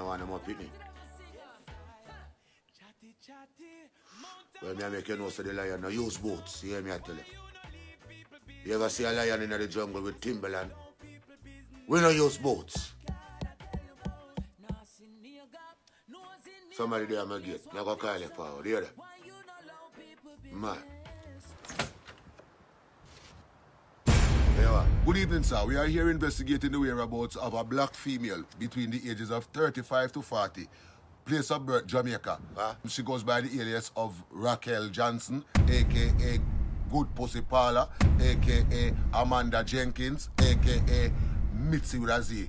want them up with me. Well, me I make you know so the lion no use boats. You hear me I tell you. You ever see a lion in the jungle with Timberland? We no use boats. Somebody there I'm gonna get. Now go call you forward. You hear that? Man. Yeah, Good evening, sir. We are here investigating the whereabouts of a black female between the ages of 35 to 40. Place of birth, Jamaica. Huh? She goes by the alias of Raquel Johnson, aka Good Pussy Parlor, aka Amanda Jenkins, aka Mitzy a Z.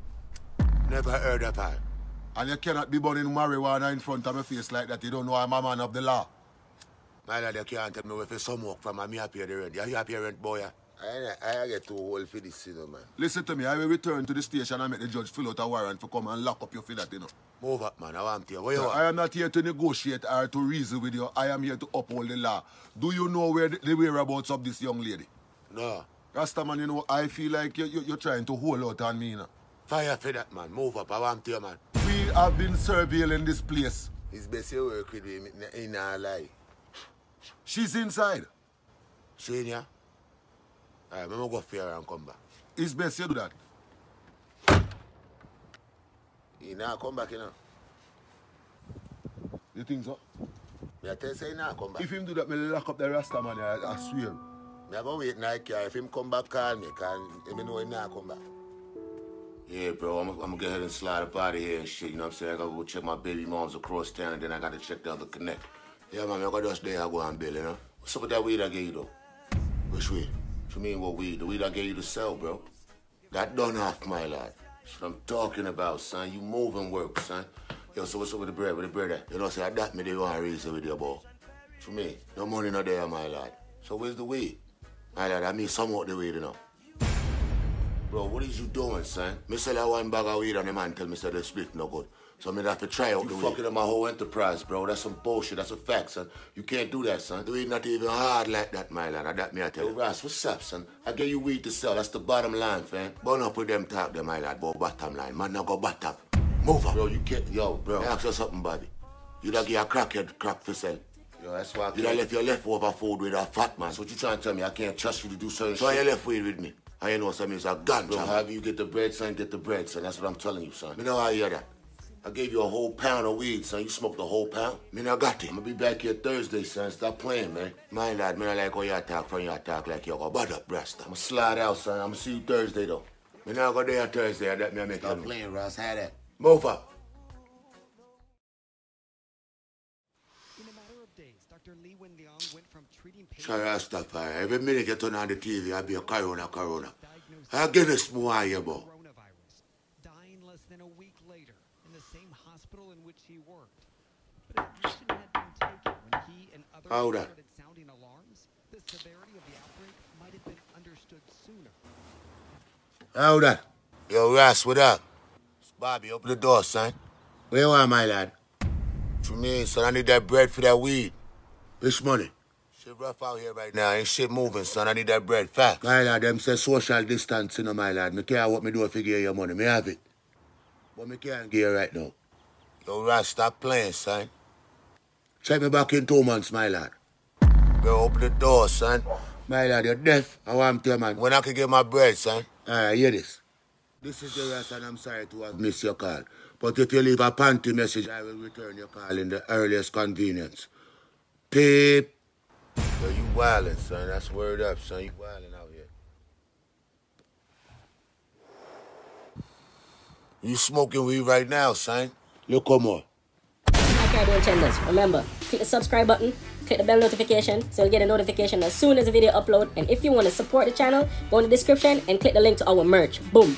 Never heard of her. And you cannot be burning marijuana in front of my face like that. You don't know I'm a man of the law. My lad, you can't tell me if it's some work from a me up here the rent. You happy rent, boy? I, I get too old for this, you know, man. Listen to me, I will return to the station and make the judge fill out a warrant for come and lock up your for that, you know. Move up, man. I want to. Where you want? I am not here to negotiate or to reason with you. I am here to uphold the law. Do you know where the, the whereabouts of this young lady? No. Rasta, man, you know, I feel like you, you, you're trying to hold out on me, you know. Fire for that, man. Move up. I want to, man. We have been surveilling this place. It's best you work with him in a lie. She's inside. Senior? Alright, I'm going to go fair and come back. It's best you do that. He now come back, you know. You think so? Me I tell you, say he now come back. If him do that, me lock up the Rastaman, I, I swear. Me I go wait night car. If him come back, call me. Cause me know he now come back. Yeah, bro, I'm, I'm gonna go ahead and slide up out of here and shit, you know what I'm saying? I gotta go check my baby moms across town and then I gotta check the other connect. Yeah, man, I gotta just there I go and bill, you know? What's up with that weed I gave you, though? Which weed? You mean, what weed? The weed I gave you to sell, bro. That done off, my lad. That's what I'm talking about, son. You moving work, son. Yo, so what's up with the bread? With the bread there? You know, say, that me they want to it with your boy. For me, no money not there, my lad. So where's the weed? My lad, I mean somewhat the weed, you know. Bro, what is you doing, son? Me sell that one bag of weed and the man tell me say the split no good. So have to try out you fucking up my whole enterprise, bro. That's some bullshit. That's a fact, son. You can't do that, son. The weed not even hard like that, my lad. That me I tell you. Ross, what's up, son? I gave you weed to sell. That's the bottom line, fam. Burn up with them talk there, my lad. But bottom line, man, now go bottom. Move up. Bro, you can't. Yo, bro. I ask you something, Bobby. You don't give a crackhead crack for sell. Yo, that's why I You don't left your leftover food with a fat man. So what you trying to tell me? I can't trust you to do certain so shit. So you left weed with me. I ain't know what something is a gun. Bro, however you get the bread, son, get the bread, son. That's what I'm telling you, son. Me know how you hear that. I gave you a whole pound of weed, son. You smoked the whole pound? Me I got it. I'm gonna be back here Thursday, son. Stop playing, man. Mind that, man. I like how you talk from you talk like you go bud up, Rasta. I'm gonna slide out, son. I'm gonna see you Thursday, though. Me now go there Thursday. I that me I make Stop playing, Ross. How that? Move up. In a matter of days, Dr. Li Wenliang went from treating patients Sorry, Rastafari. Every minute you turn on the TV, I'll be a corona, corona. I get a small here, boy. coronavirus, dying less than a week later in the same hospital in which he worked. But if action had been taken when he and others Hold on. started sounding alarms, the severity of the outbreak might have been understood sooner. Hold on. Yo, Ras, what up? It's Bobby, open the door, son. Where you are, my lad? What you mean, son? I need that bread for that weed. This money? Shit rough out here right now. Ain't shit moving, son. I need that bread fast. My lad, them say social distancing, you my lad. Me care what me do if you give you your money. Me have it. But me can't give you right now. Yo, Ras, stop playing, son. Check me back in two months, my lad. Go open the door, son. My lad, you're deaf. I want to tell man. When I can get my bread, son. Ah, Alright, hear this. This is the rest, and I'm sorry to have missed your call. But if you leave a panty message, I will return your call in the earliest convenience. Peep. Yo, you wildin', son. That's word up, son. You wildin' out here. You smoking weed right now, son. Look come on. I do channels. Remember, click the subscribe button, click the bell notification so you'll get a notification as soon as the video upload. And if you want to support the channel, go in the description and click the link to our merch. Boom.